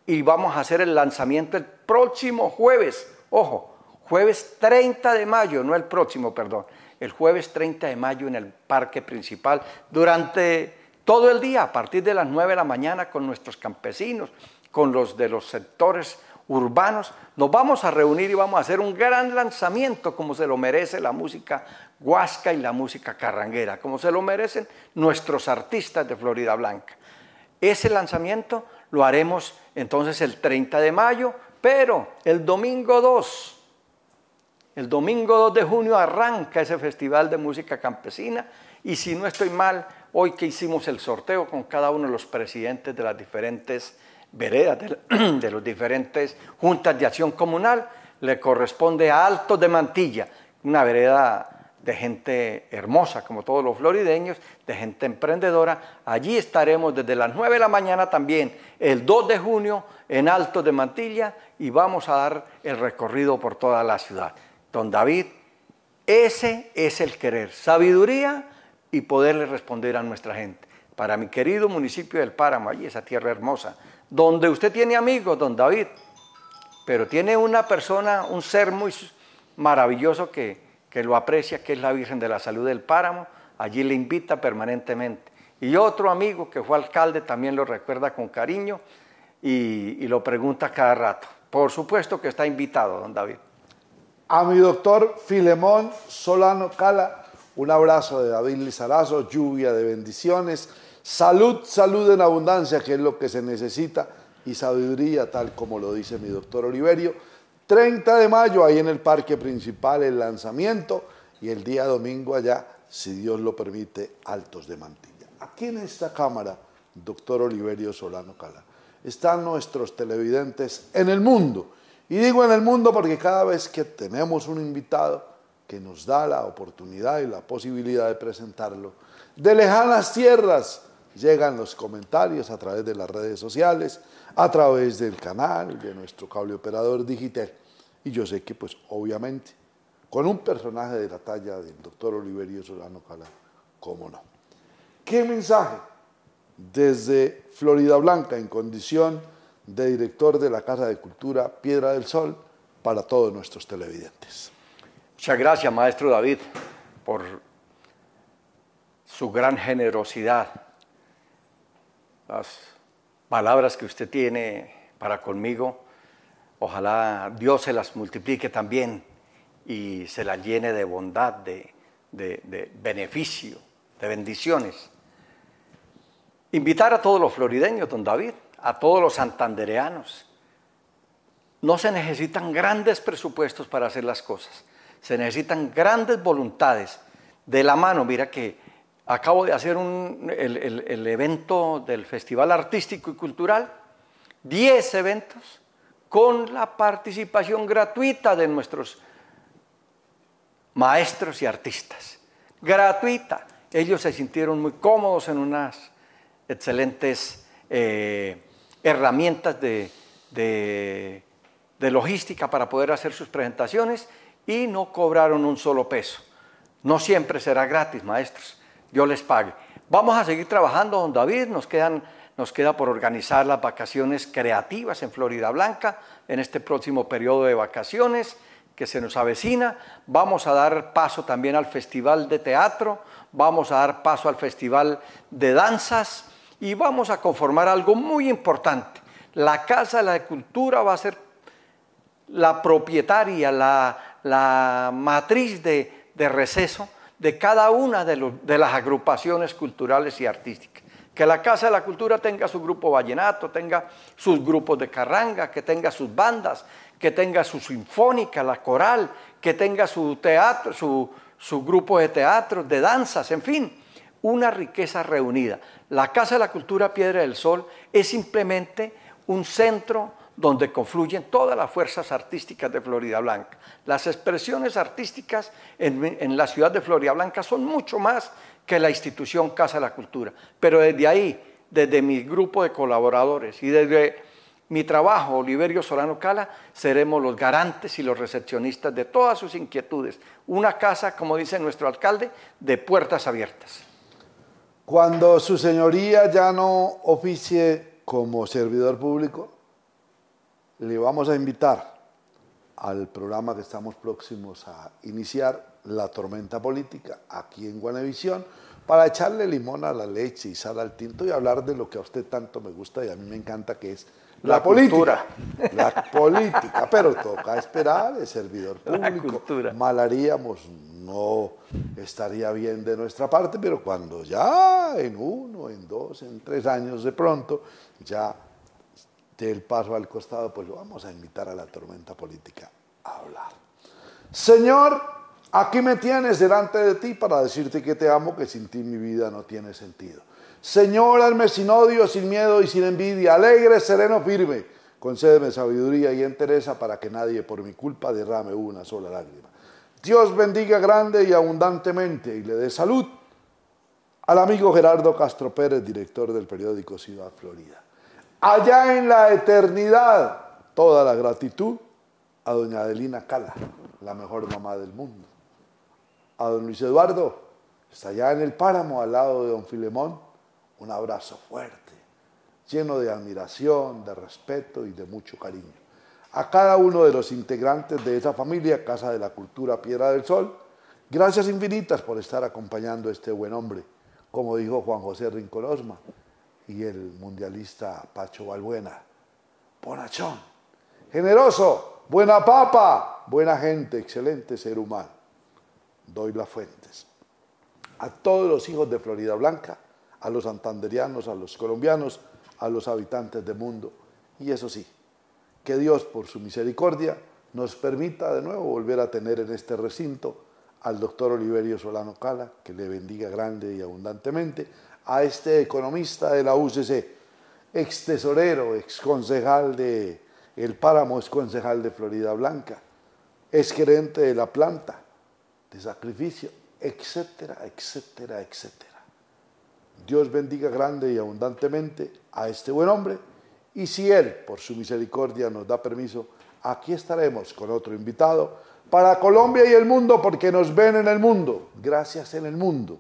y vamos a hacer el lanzamiento el próximo jueves. Ojo, jueves 30 de mayo, no el próximo, perdón, el jueves 30 de mayo en el parque principal, durante todo el día, a partir de las 9 de la mañana, con nuestros campesinos, con los de los sectores urbanos, nos vamos a reunir y vamos a hacer un gran lanzamiento como se lo merece la música huasca y la música carranguera, como se lo merecen nuestros artistas de Florida Blanca. Ese lanzamiento lo haremos entonces el 30 de mayo, pero el domingo 2, el domingo 2 de junio arranca ese festival de música campesina y si no estoy mal, hoy que hicimos el sorteo con cada uno de los presidentes de las diferentes veredas, de, los diferentes juntas de acción comunal, le corresponde a Alto de Mantilla, una vereda de gente hermosa, como todos los florideños, de gente emprendedora. Allí estaremos desde las 9 de la mañana también, el 2 de junio, en Alto de Mantilla, y vamos a dar el recorrido por toda la ciudad. Don David, ese es el querer, sabiduría y poderle responder a nuestra gente. Para mi querido municipio del Páramo, allí esa tierra hermosa, donde usted tiene amigos, don David, pero tiene una persona, un ser muy maravilloso que, que lo aprecia, que es la Virgen de la Salud del Páramo, allí le invita permanentemente. Y otro amigo que fue alcalde también lo recuerda con cariño y, y lo pregunta cada rato. Por supuesto que está invitado, don David. A mi doctor Filemón Solano Cala, un abrazo de David Lizarazo, lluvia de bendiciones, salud, salud en abundancia, que es lo que se necesita, y sabiduría, tal como lo dice mi doctor Oliverio. 30 de mayo, ahí en el parque principal, el lanzamiento, y el día domingo allá, si Dios lo permite, Altos de Mantilla. Aquí en esta cámara, doctor Oliverio Solano Cala, están nuestros televidentes en el mundo. Y digo en el mundo porque cada vez que tenemos un invitado, que nos da la oportunidad y la posibilidad de presentarlo. De lejanas tierras llegan los comentarios a través de las redes sociales, a través del canal, de nuestro cable operador digital. Y yo sé que, pues, obviamente, con un personaje de la talla del doctor Oliverio Solano Cala, ¿cómo no? ¿Qué mensaje? Desde Florida Blanca, en condición de director de la Casa de Cultura Piedra del Sol, para todos nuestros televidentes. Muchas gracias, maestro David, por su gran generosidad, las palabras que usted tiene para conmigo. Ojalá Dios se las multiplique también y se las llene de bondad, de, de beneficio, de bendiciones. Invitar a todos los florideños, don David, a todos los santandereanos. No se necesitan grandes presupuestos para hacer las cosas se necesitan grandes voluntades de la mano. Mira que acabo de hacer el, evento del Festival Artístico y Cultural, 10 eventos con la participación gratuita de nuestros maestros y artistas. Gratuita. Ellos se sintieron muy cómodos en unas excelentes eh, herramientas de, de logística para poder hacer sus presentaciones y no cobraron un solo peso. No siempre será gratis, maestros. Dios les pague. Vamos a seguir trabajando, don David. Nos, quedan, nos queda por organizar las vacaciones creativas en Florida Blanca en este próximo periodo de vacaciones que se nos avecina. Vamos a dar paso también al Festival de Teatro. Vamos a dar paso al Festival de Danzas. Y vamos a conformar algo muy importante. La Casa de la Cultura va a ser la propietaria, la, la matriz de, receso de cada una de, de, las agrupaciones culturales y artísticas. Que la Casa de la Cultura tenga su grupo vallenato, tenga sus grupos de carranga, que tenga sus bandas, que tenga su sinfónica, la coral, que tenga su teatro, su, su grupo de teatro, de danzas, en fin, una riqueza reunida. La Casa de la Cultura Piedra del Sol es simplemente un centro donde confluyen todas las fuerzas artísticas de Florida Blanca. Las expresiones artísticas en, la ciudad de Florida Blanca son mucho más que la institución Casa de la Cultura, pero desde ahí, desde mi grupo de colaboradores y desde mi trabajo, Oliverio Solano Cala, seremos los garantes y los recepcionistas de todas sus inquietudes. Una casa, como dice nuestro alcalde, de puertas abiertas. Cuando su señoría ya no oficie como servidor público, le vamos a invitar al programa que estamos próximos a iniciar, La Tormenta Política, aquí en Guanevisión, para echarle limón a la leche y sal al tinto y hablar de lo que a usted tanto me gusta y a mí me encanta, que es la, política. La política, pero toca esperar, el servidor público. Mal haríamos, no estaría bien de nuestra parte, pero cuando ya en uno, en dos, en tres años de pronto, ya del paso al costado, pues lo vamos a invitar a la tormenta política a hablar. Señor, aquí me tienes delante de ti para decirte que te amo, que sin ti mi vida no tiene sentido. Señor, hazme sin odio, sin miedo y sin envidia, alegre, sereno, firme. Concédeme sabiduría y entereza para que nadie por mi culpa derrame una sola lágrima. Dios bendiga grande y abundantemente y le dé salud al amigo Gerardo Castro Pérez, director del periódico Ciudad Florida. Allá en la eternidad, toda la gratitud a doña Adelina Cala, la mejor mamá del mundo. A don Luis Eduardo, está allá en el páramo al lado de don Filemón, un abrazo fuerte, lleno de admiración, de respeto y de mucho cariño. A cada uno de los integrantes de esa familia, Casa de la Cultura Piedra del Sol, gracias infinitas por estar acompañando a este buen hombre, como dijo Juan José Rincón Osma y el mundialista Pacho Balbuena. Bonachón, generoso, buena papa, buena gente, excelente ser humano. Doy las fuentes. A todos los hijos de Florida Blanca, a los santanderianos, a los colombianos, a los habitantes del mundo. Y eso sí, que Dios por su misericordia nos permita de nuevo volver a tener en este recinto al doctor Oliverio Solano Cala, que le bendiga grande y abundantemente, a este economista de la UCC, ex tesorero, ex concejal de El Páramo, ex concejal de Florida Blanca, ex gerente de la planta de sacrificio, etcétera, etcétera, etcétera. Dios bendiga grande y abundantemente a este buen hombre y si Él, por su misericordia, nos da permiso, aquí estaremos con otro invitado para Colombia y el mundo porque nos ven en el mundo. Gracias en el mundo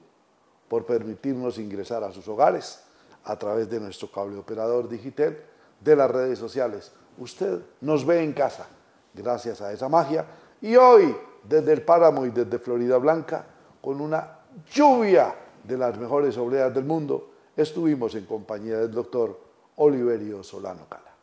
por permitirnos ingresar a sus hogares a través de nuestro cable operador digital, de las redes sociales. Usted nos ve en casa gracias a esa magia y hoy desde el Páramo y desde Florida Blanca con una lluvia de las mejores obreras del mundo estuvimos en compañía del doctor Oliverio Solano Cala.